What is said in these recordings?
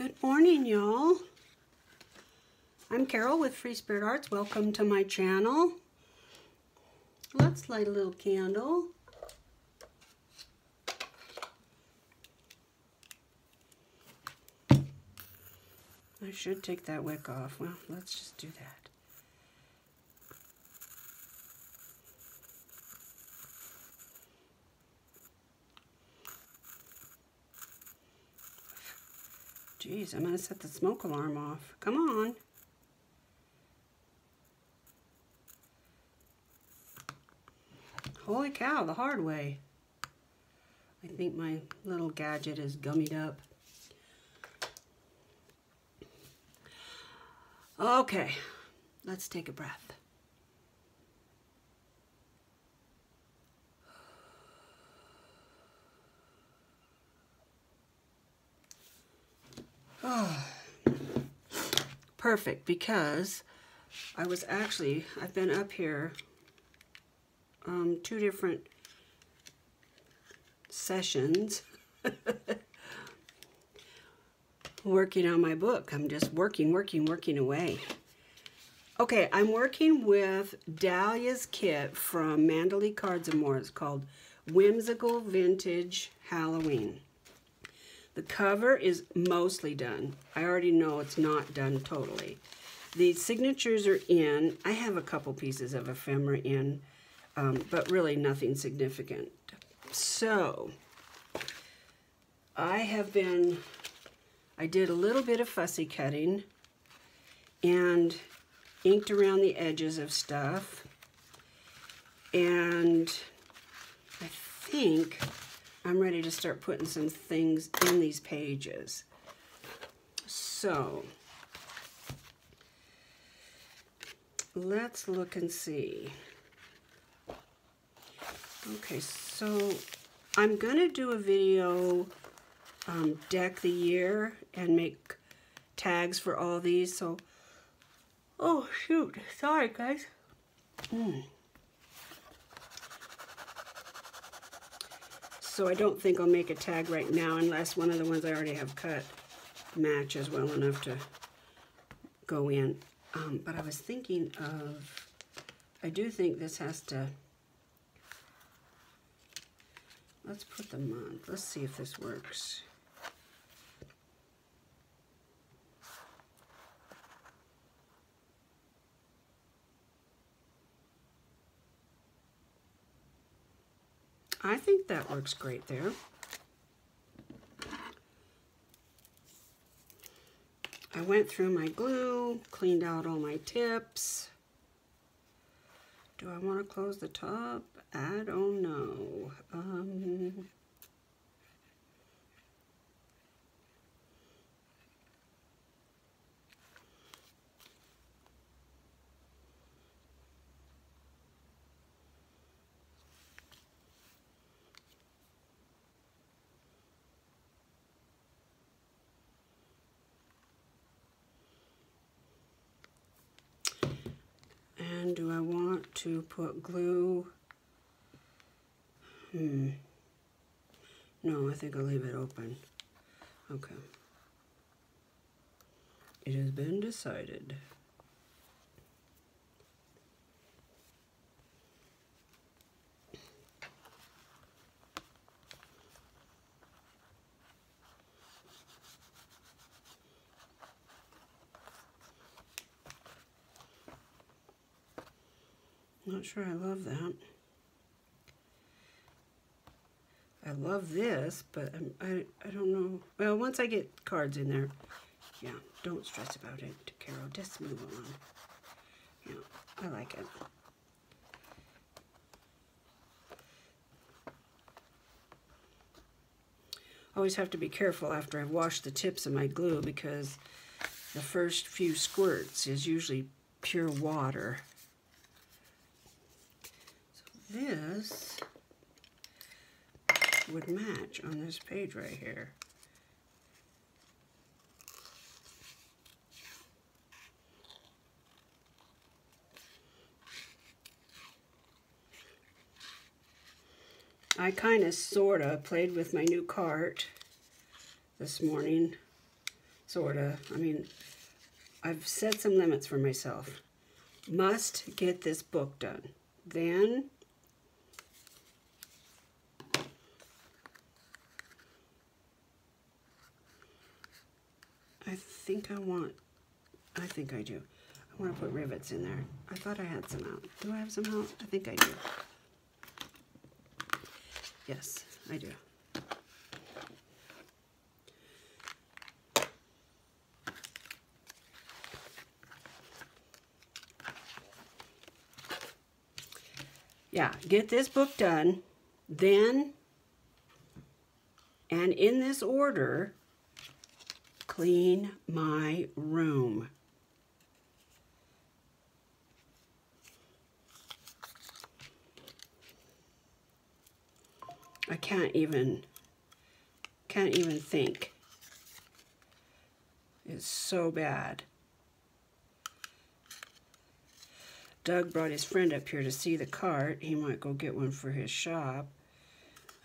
Good morning, y'all. I'm Carol with Free Spirit Arts. Welcome to my channel. Let's light a little candle. I should take that wick off. Well, let's just do that. Jeez, I'm going to set the smoke alarm off. Come on. Holy cow, the hard way. I think my little gadget is gummied up. Okay, let's take a breath. Perfect, because I was actually, I've been up here um, two different sessions working on my book. I'm just working, working, working away. Okay, I'm working with Dahlia's kit from ManDaLee Cards and More. It's called Whimsical Vintage Halloween. The cover is mostly done. I already know it's not done totally. The signatures are in. I have a couple pieces of ephemera in, um, but really nothing significant. So, I have been, I did a little bit of fussy cutting and inked around the edges of stuff. And I think I'm ready to start putting some things in these pages. So, let's look and see. Okay, so I'm going to do a video um, deck the year and make tags for all these. So, oh shoot, sorry guys. Mm. So I don't think I'll make a tag right now unless one of the ones I already have cut matches well enough to go in. Um, but I was thinking of, I do think this has to, let's put them on. Let's see if this works. I think that works great there. I went through my glue, cleaned out all my tips. Do I want to close the top? I don't know. Um, And do I want to put glue? Hmm. No, I think I'll leave it open. Okay. It has been decided. Not sure I love that. I love this, but I'm, I, I don't know. Well, once I get cards in there, yeah, don't stress about it, Carol. Just move on. Yeah, I like it. Always have to be careful after I've washed the tips of my glue because the first few squirts is usually pure water this would match on this page right here. I kind of sort of played with my new cart this morning. sort of. I mean, I've set some limits for myself. Must get this book done. Then I think I want, I think I do. I want to put rivets in there. I thought I had some out. Do I have some out? I think I do. Yes, I do. Yeah, get this book done. Then, and in this order, clean my room. I can't even, can't even think. It's so bad. Doug brought his friend up here to see the cart. He might go get one for his shop.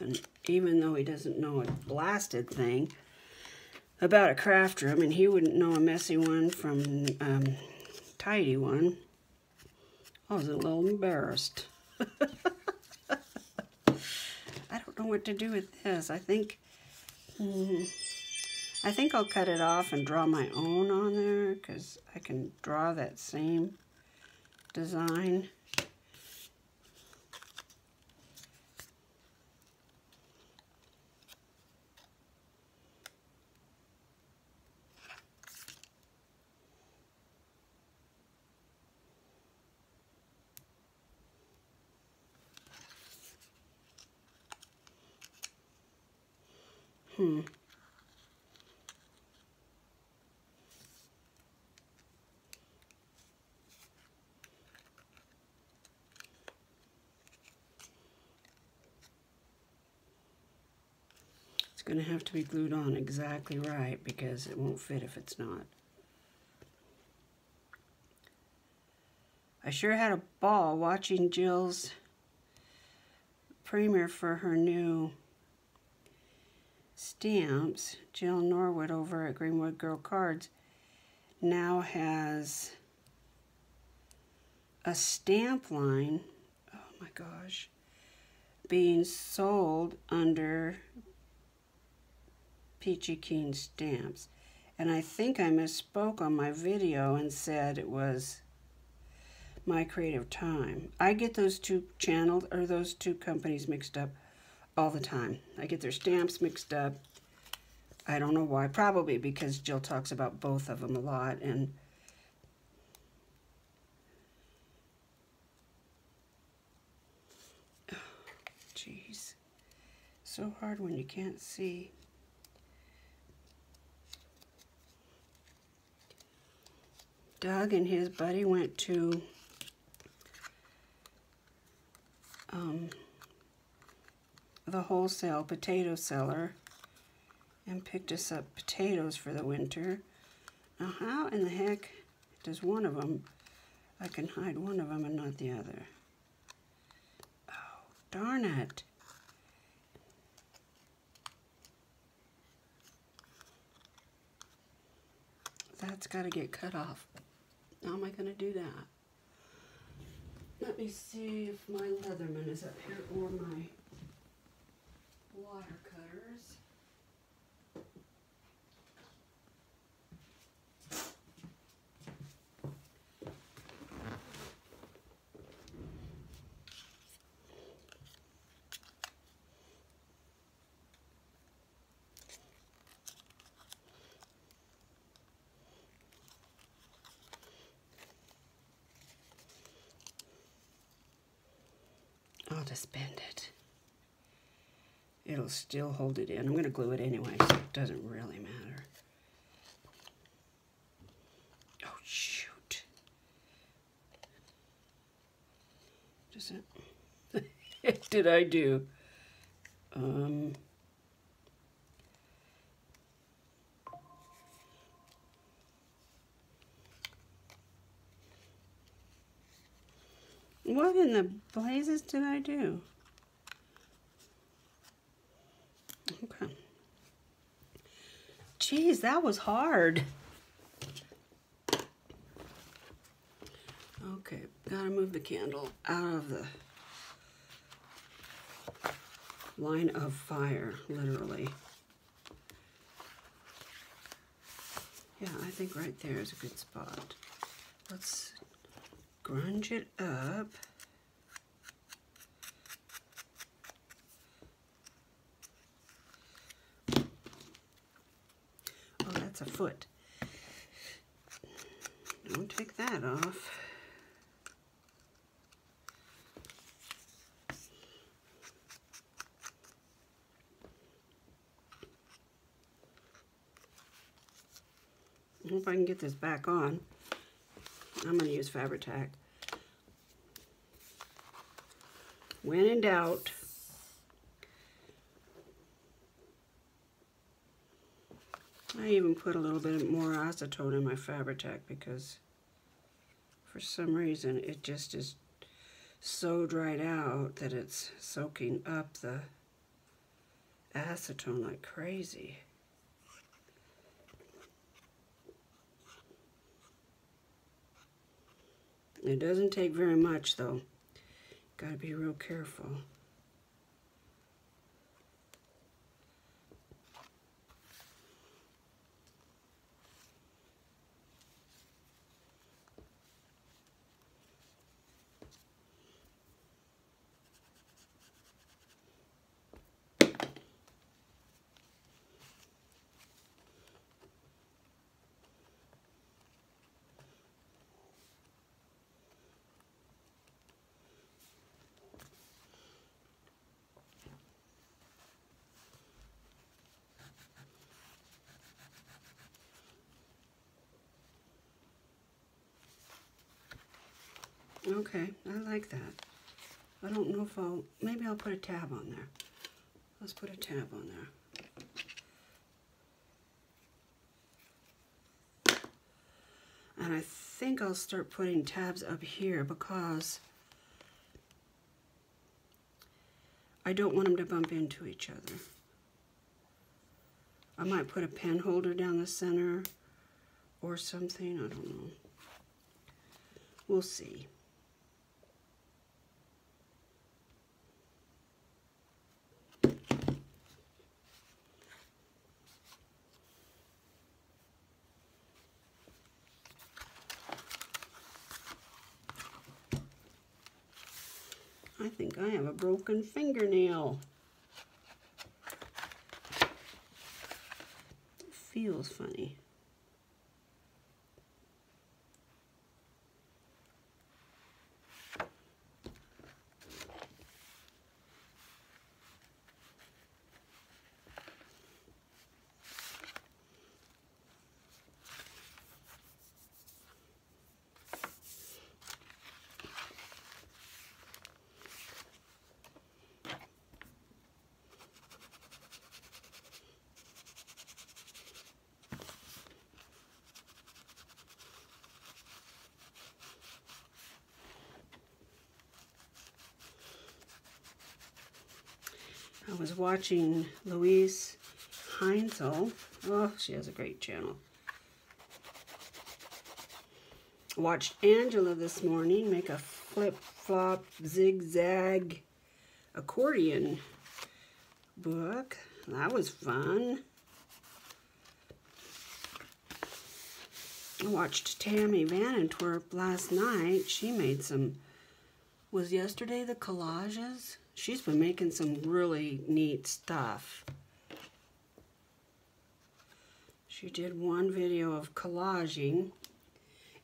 And even though he doesn't know a blasted thing about a craft room, and he wouldn't know a messy one from um, tidy one, I was a little embarrassed. I don't know what to do with this. I think, mm, I think I'll cut it off and draw my own on there because I can draw that same design. Hmm. It's going to have to be glued on exactly right because it won't fit if it's not. I sure had a ball watching Jill's premiere for her new stamps, Jill Norwood over at Greenwood Girl Cards now has a stamp line, oh my gosh, being sold under Peachy Keen stamps. And I think I misspoke on my video and said it was My Creative Time. I get those two channels or those two companies mixed up all the time. I get their stamps mixed up. I don't know why. Probably because Jill talks about both of them a lot. And jeez, so hard when you can't see. Doug and his buddy went to um, the wholesale potato seller and picked us up potatoes for the winter. Now how in the heck does one of them, I can hide one of them and not the other? Oh, darn it. That's got to get cut off. How am I going to do that? Let me see if my Leatherman is up here or my watercolors. I'll just bend it it'll still hold it in. I'm going to glue it anyway, so it doesn't really matter. Oh, shoot. Does it? did I do? Um... What in the blazes did I do? That was hard. Okay, gotta move the candle out of the line of fire, literally. Yeah, I think right there is a good spot. Let's grunge it up. Oh, that's a foot. Don't take that off. I hope I can get this back on. I'm going to use Fabri-Tac. When in doubt, I even put a little bit more acetone in my Fabri-Tac because for some reason it just is so dried out that it's soaking up the acetone like crazy. It doesn't take very much though. Gotta be real careful. Okay, I like that. I don't know if I'll, maybe I'll put a tab on there. Let's put a tab on there. And I think I'll start putting tabs up here because I don't want them to bump into each other. I might put a pen holder down the center or something, I don't know. We'll see. I think I have a broken fingernail. feels funny. I was watching Louise Heinzel. Oh, she has a great channel. Watched Angela this morning make a flip-flop zigzag accordion book. That was fun. I watched Tammy Vanentwerp last night. She made some, was yesterday the collages? She's been making some really neat stuff. She did one video of collaging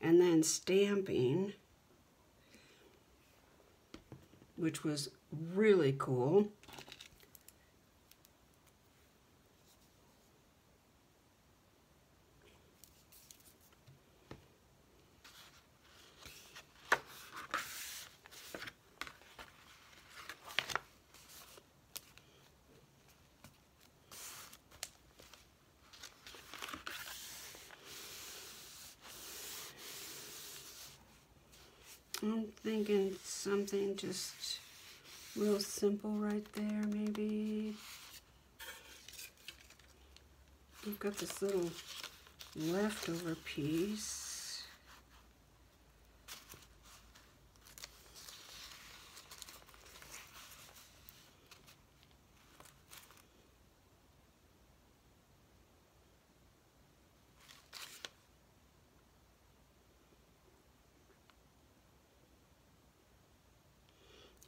and then stamping, which was really cool. I'm thinking something just real simple right there, maybe. We've got this little leftover piece.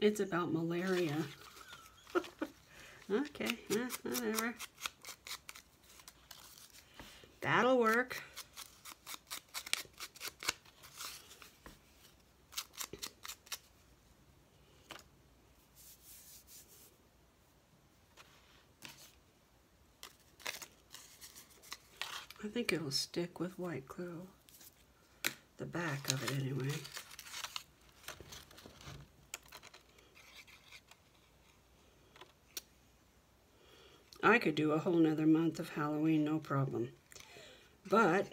It's about malaria. okay, whatever. That'll work. I think it'll stick with white glue. The back of it anyway. I could do a whole nother month of Halloween, no problem. But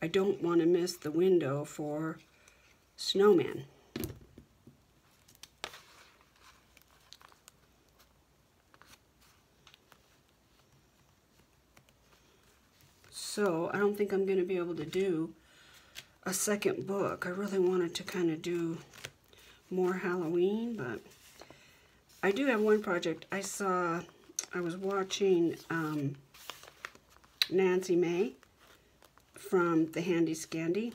I don't want to miss the window for snowman. So I don't think I'm going to be able to do a second book. I really wanted to kind of do more Halloween, but I do have one project. I saw I was watching um, Nancy May from the Handy Scandy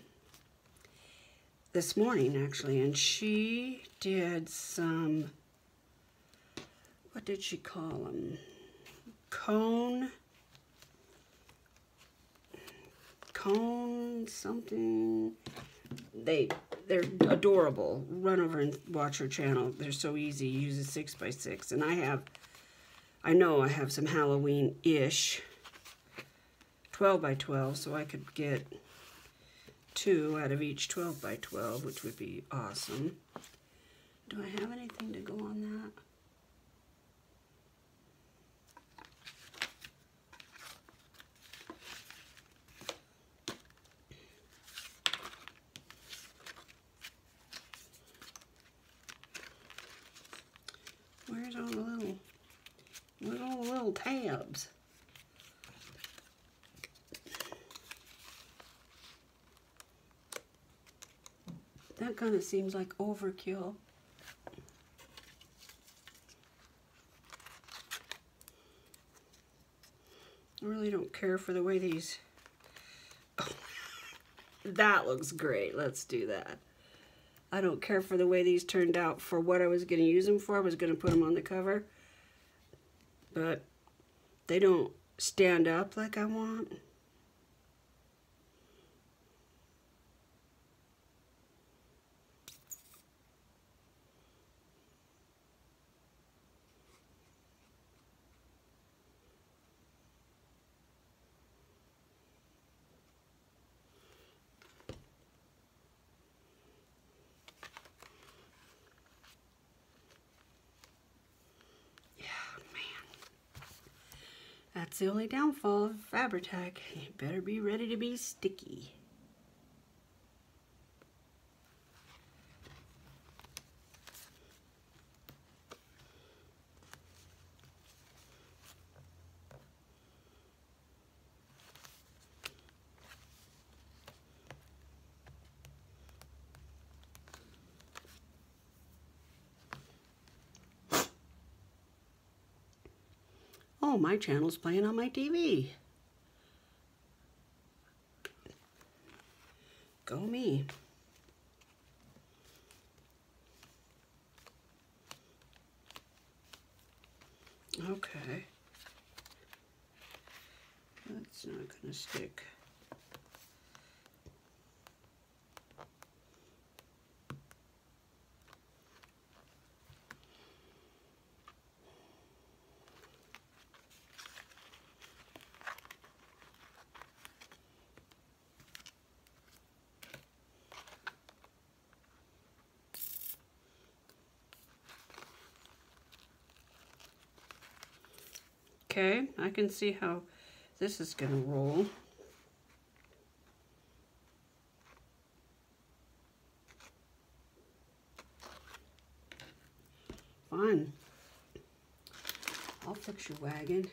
this morning, actually, and she did some, what did she call them? Cone, cone something. They, they're adorable. Run over and watch her channel. They're so easy. Use a 6 by 6 And I have I know I have some Halloween-ish 12 by 12, so I could get two out of each 12 by 12, which would be awesome. Do I have anything to go on that? Where's all the little little, little tabs. That kind of seems like overkill. I really don't care for the way these... That looks great. Let's do that. I don't care for the way these turned out for what I was going to use them for. I was going to put them on the cover but they don't stand up like I want. That's the only downfall of Fabri-Tac. You better be ready to be sticky. My channel's playing on my TV. Go me. Okay. That's not going to stick. Okay, I can see how this is going to roll. Fine. I'll fix your wagon.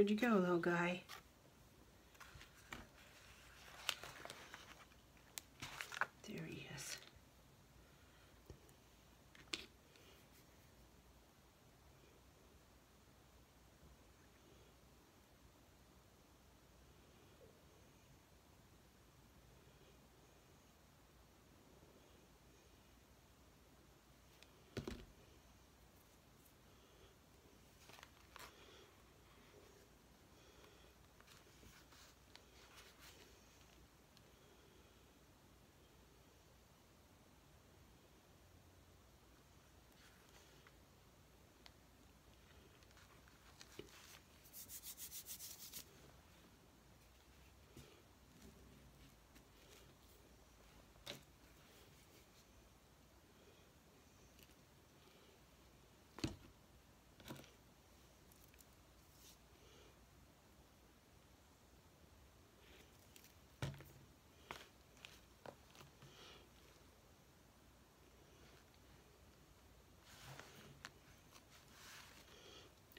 Where'd you go, little guy? There he is.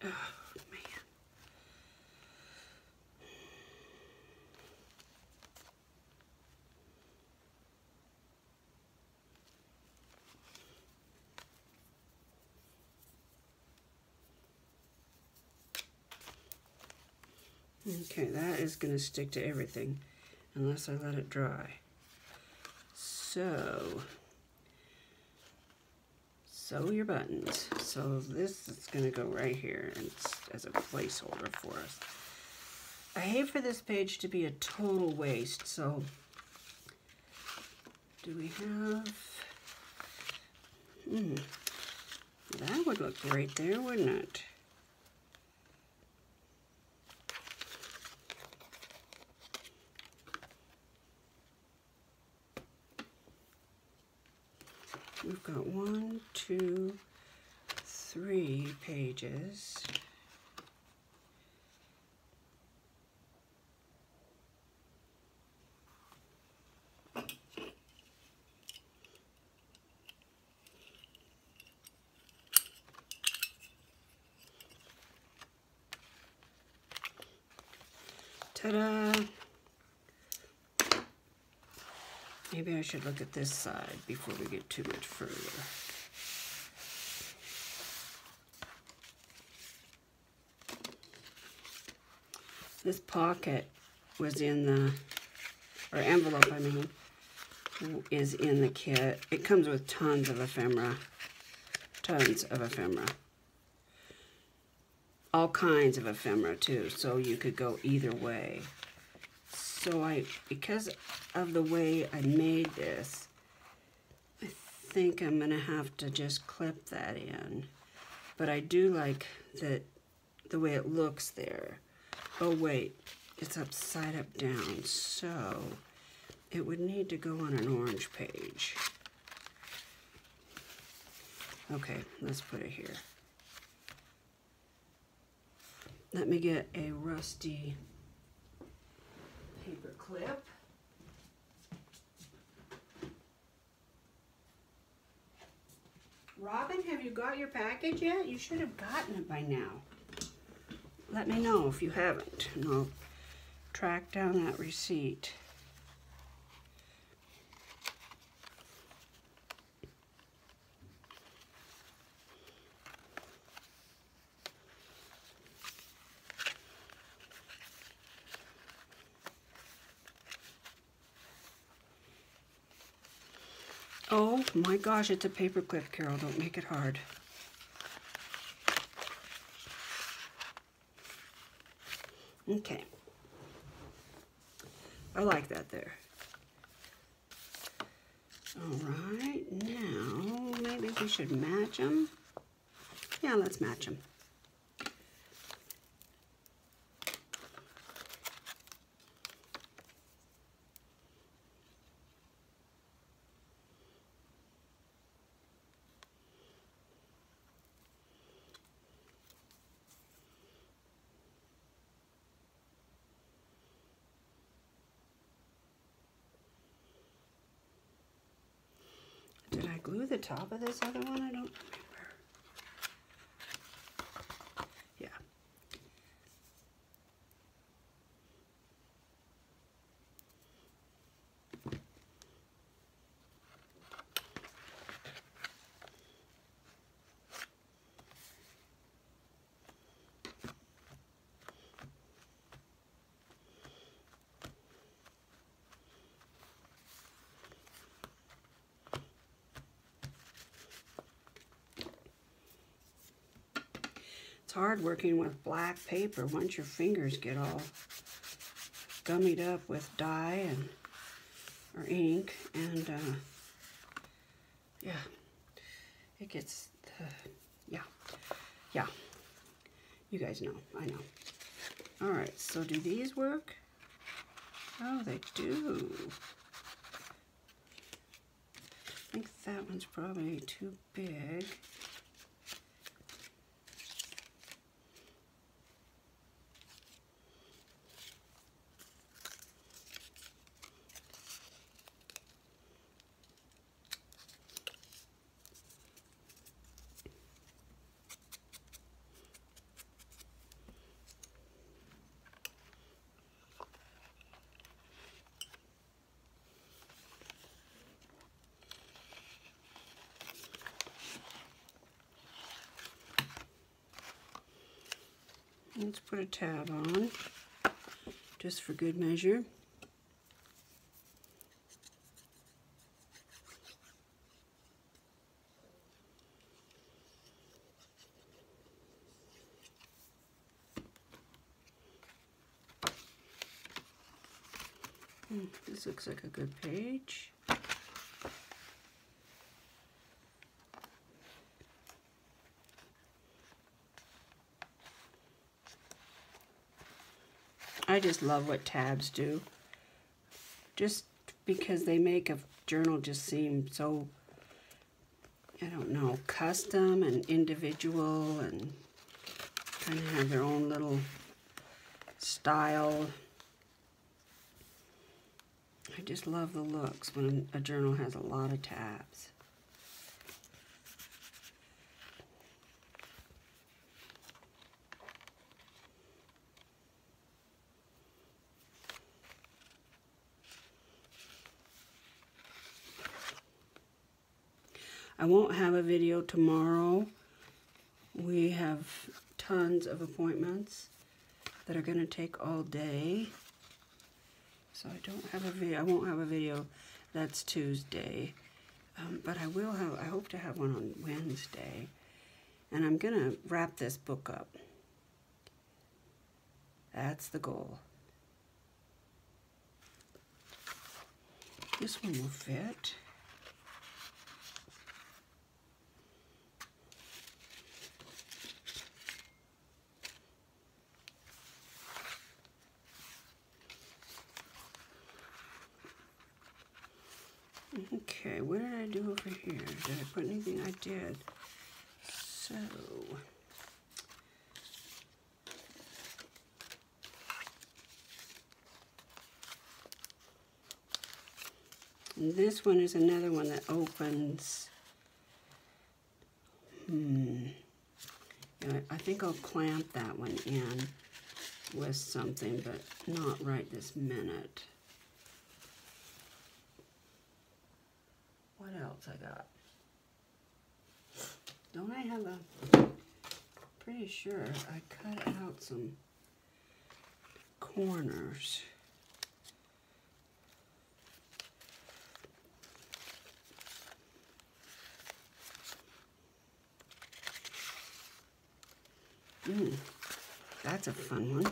Oh. Okay, that is going to stick to everything unless I let it dry. So, sew your buttons. So this is going to go right here and as a placeholder for us. I hate for this page to be a total waste, so do we have, hmm, that would look great there, wouldn't it? We've got one, two, three pages. Maybe I should look at this side before we get too much further. This pocket was in the, or envelope I mean, is in the kit. It comes with tons of ephemera, tons of ephemera. All kinds of ephemera too, so you could go either way. So I, because of the way I made this, I think I'm gonna have to just clip that in. But I do like that the way it looks there. Oh wait, it's upside up down, so it would need to go on an orange page. Okay, let's put it here. Let me get a rusty paper clip. Robin, have you got your package yet? You should have gotten it by now. Let me know if you haven't, and I'll track down that receipt. Oh my gosh, it's a paperclip, Carol. Don't make it hard. Okay. I like that there. All right, now maybe we should match them. Yeah, let's match them. Did I glue the top of this other one? I don't remember. Hard working with black paper once your fingers get all gummied up with dye and or ink and uh, yeah it gets uh, yeah yeah. You guys know I know. All right so do these work? Oh they do. I think that one's probably too big Let's put a tab on, just for good measure. Hmm, this looks like a good page. I just love what tabs do. Just because they make a journal just seem so, I don't know, custom and individual and kind of have their own little style. I just love the looks when a journal has a lot of tabs. I won't have a video tomorrow. We have tons of appointments that are going to take all day. So I don't have a video. I won't have a video. That's Tuesday. Um, but I will have, I hope to have one on Wednesday. And I'm going to wrap this book up. That's the goal. This one will fit. Okay, what did I do over here? Did I put anything? I did. So... And this one is another one that opens. Hmm. I think I'll clamp that one in with something, but not right this minute. What else I got? Don't I have a, pretty sure I cut out some corners. Mm, that's a fun one.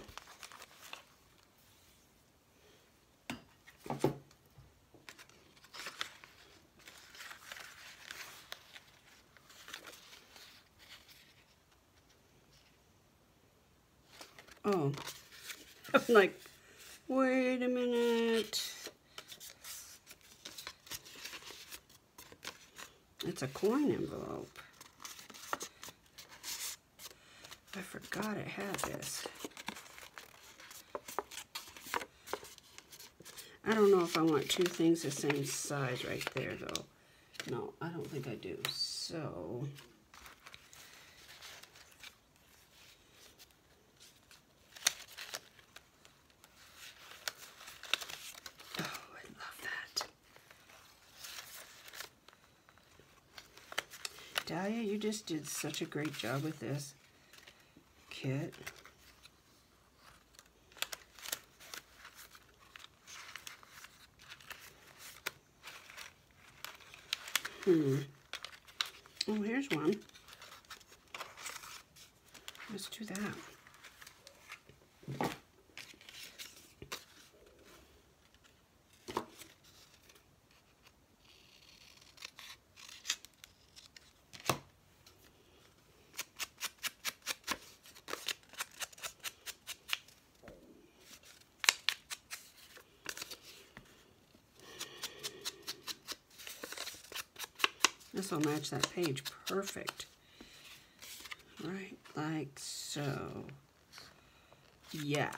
Oh, I'm like, wait a minute. It's a coin envelope. I forgot it had this. I don't know if I want two things the same size right there, though. No, I don't think I do. So... Dahlia, you just did such a great job with this kit. Hmm. Oh, here's one. let's do that. This will match that page perfect. Right, like so. Yeah.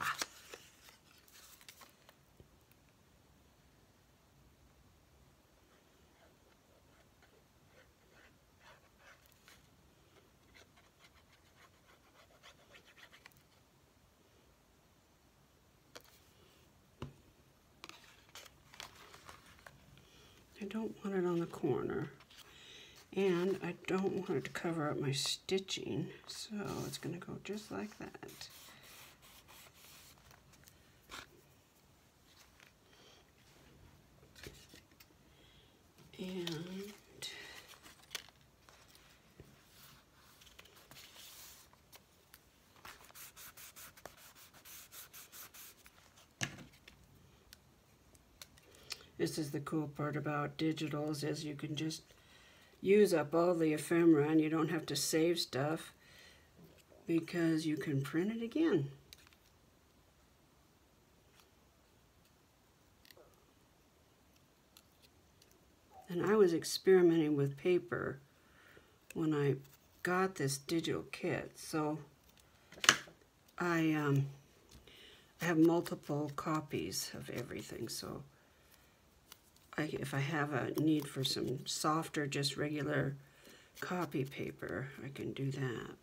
I don't want it on the corner. And I don't want it to cover up my stitching, so it's going to go just like that. And this is the cool part about digitals is you can just use up all the ephemera and you don't have to save stuff because you can print it again. And I was experimenting with paper when I got this digital kit. So I, um, I have multiple copies of everything. So I, if I have a need for some softer, just regular copy paper, I can do that.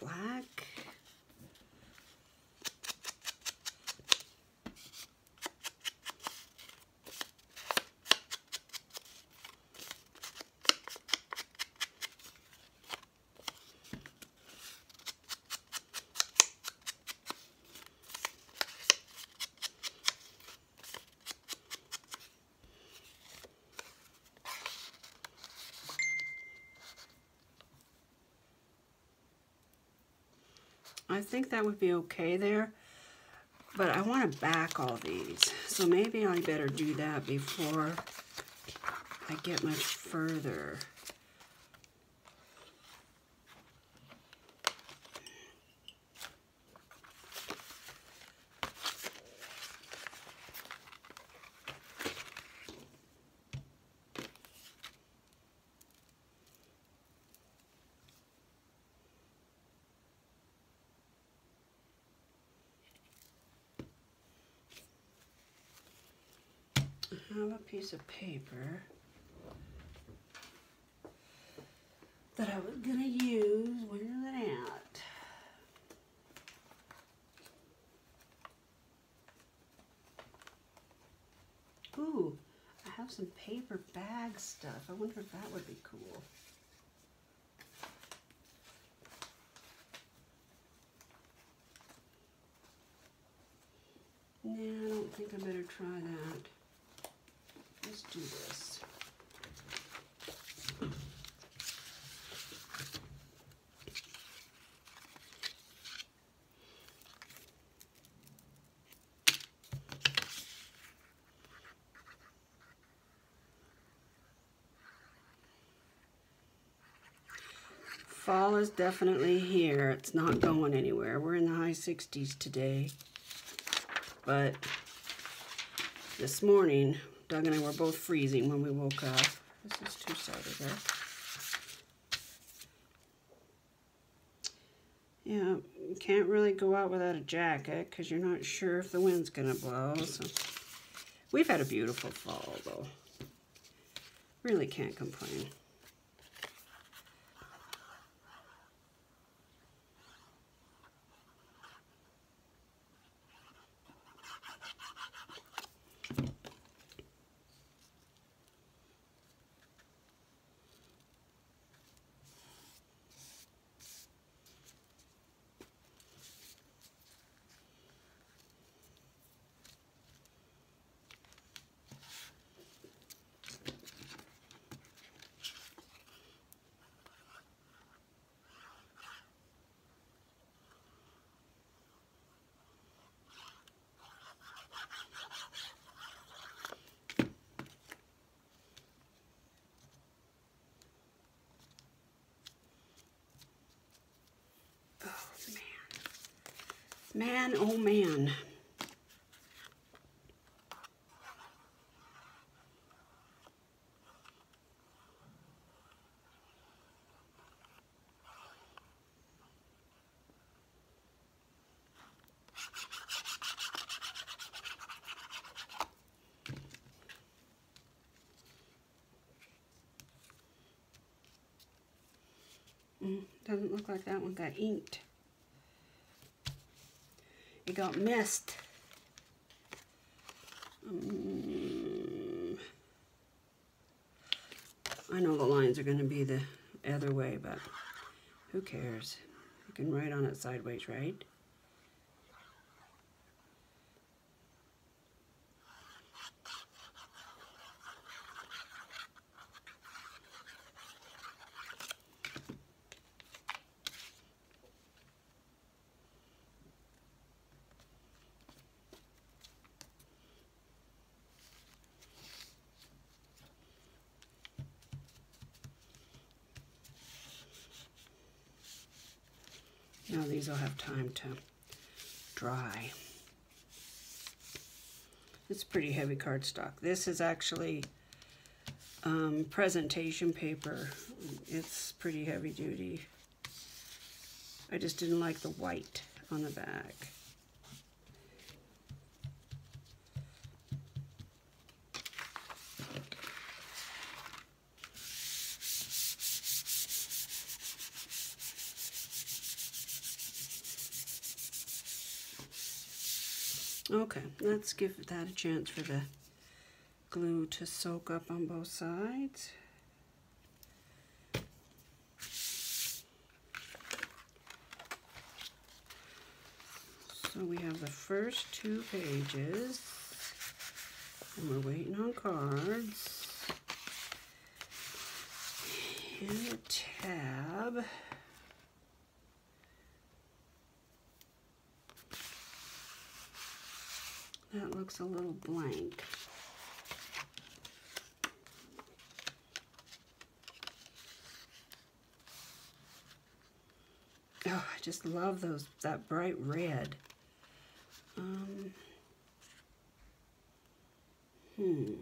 Black. I think that would be okay there. But I want to back all these. So maybe I better do that before I get much further. have a piece of paper that I was going to use. Where's it at? Ooh, I have some paper bag stuff. I wonder if that would be cool. Yeah, I don't think I better try that. Do this. Fall is definitely here. It's not going anywhere. We're in the high 60s today. But this morning Doug and I were both freezing when we woke up. This is two-sided there. Yeah, you can't really go out without a jacket because you're not sure if the wind's going to blow. So We've had a beautiful fall, though. Really can't complain. Man, oh man. Mm, doesn't look like that one got inked. Got missed. Um, I know the lines are going to be the other way, but who cares? You can write on it sideways, right? Will have time to dry. It's pretty heavy cardstock. This is actually um, presentation paper. It's pretty heavy duty. I just didn't like the white on the back. Okay, let's give that a chance for the glue to soak up on both sides. So we have the first two pages, and we're waiting on cards. And a tab. That looks a little blank. Oh, I just love those, that bright red. Um, hmm.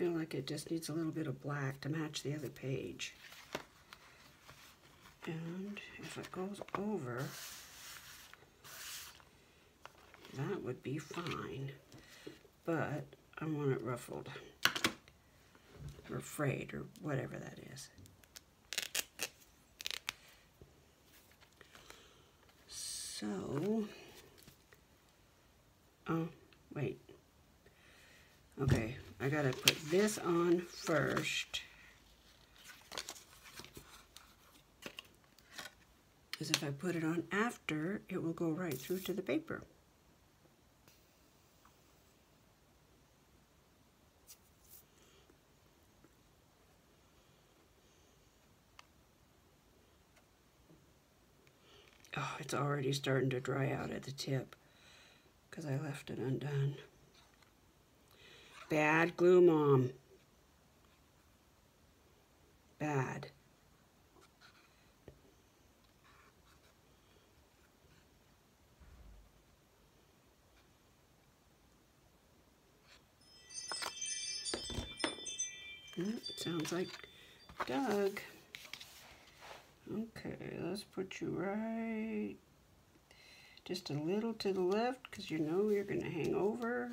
feel like it just needs a little bit of black to match the other page. And if it goes over, that would be fine. But I want it ruffled or frayed or whatever that is. So, oh, wait. Okay, I gotta put this on first. Because if I put it on after, it will go right through to the paper. Oh, it's already starting to dry out at the tip because I left it undone. Bad glue, Mom. Bad. Sounds like Doug. Okay, let's put you right just a little to the left because you know you're going to hang over.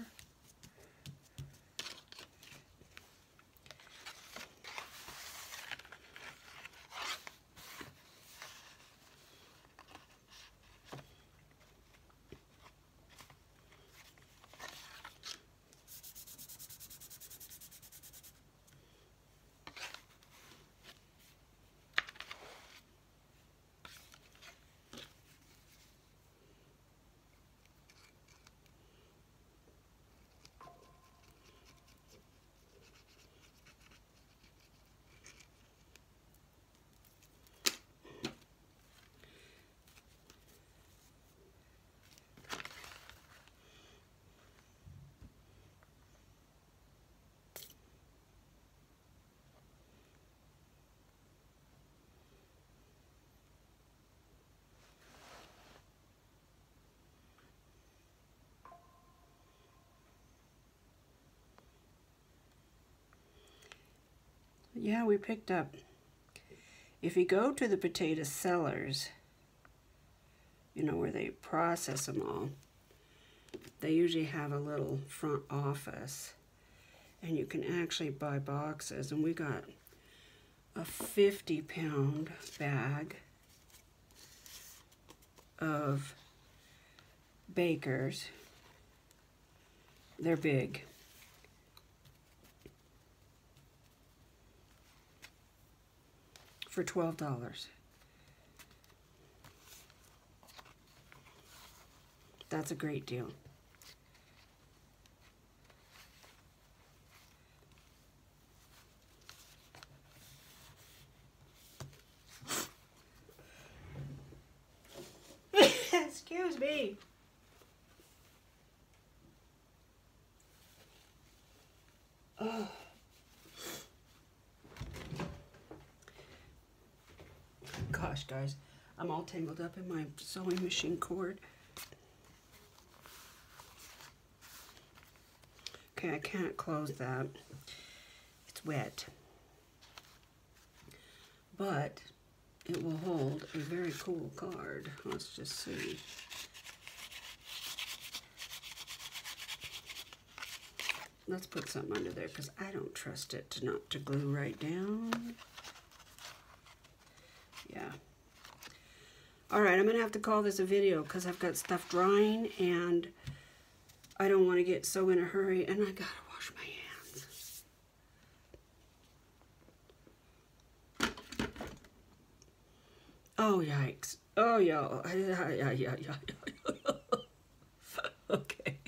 Yeah, we picked up. If you go to the potato sellers, you know, where they process them all, they usually have a little front office. And you can actually buy boxes. And we got a 50 pound bag of bakers. They're big. For $12. That's a great deal. Excuse me. Oh. Gosh, guys, I'm all tangled up in my sewing machine cord. Okay, I can't close that. It's wet. But it will hold a very cool card. Let's just see. Let's put something under there because I don't trust it to not to glue right down. Yeah. All right, I'm going to have to call this a video because I've got stuff drying and I don't want to get so in a hurry and I got to wash my hands. Oh, yikes. Oh, yeah. Yeah, yeah, yeah, yeah. okay.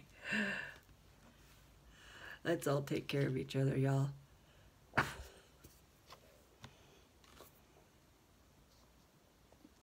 Let's all take care of each other, y'all.